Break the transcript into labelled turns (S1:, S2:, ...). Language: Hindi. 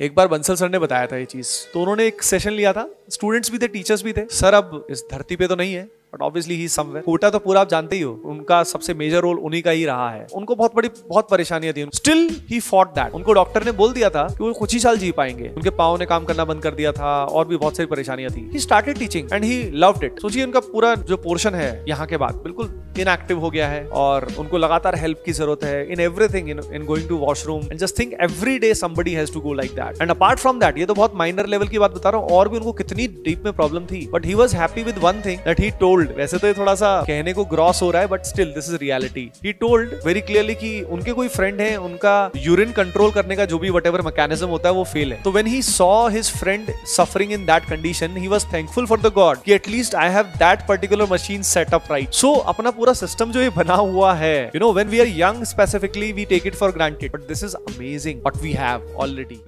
S1: एक बार बंसल सर ने बताया था ये चीज़। तो उन्होंने एक सेशन लिया था। स्टूडेंट्स भी थे टीचर्स भी थे। सर अब इस धरती पे तो नहीं है। But obviously he somewhere quota तो पूरा आप जानते ही हो, उनका सबसे मेजर रोल उन्हीं का ही रहा है। उनको बहुत बड़ी, बहुत परेशानियाँ थी। स्टिल ही फॉट दैट उनको डॉक्टर ने बोल दिया था कि वो कुछ ही साल जी पाएँगे। उनके पाओ ने काम करना बंद कर दिया था, और भी बहुत सारी परेशानियाँ थी। He started teaching and he loved it सोचिए उनका पूरा जो पोर्शन है यहाँ के बाद, बिल्कुल इनएक्टिव हो गया है, और उनको लगातार हेल्प की ज़रूरत है in everything in going to washroom and just think every day somebody has to go like that and apart from that ये तो बहुत माइनर लेवल की बात बता रहा हूँ, और भी उनको कितनी डीप में प्रॉब्लम थी। But he was happy with one thing that he told वैसे तो ये थोड़ा सा कहने को ग्रॉस हो रहा है but still this is reality he told very clearly कि उनके कोई फ्रेंड है, उनका यूरिन कंट्रोल करने का जो भी वट एवर मैकेनिज्म होता है, वो फेल है. तो when he saw his friend suffering in that condition he was thankful for the god कि at least I have that particular machine set up right so अपना पूरा सिस्टम जो ये बना हुआ है you know when we are young specifically we take it for granted but this is amazing what we have already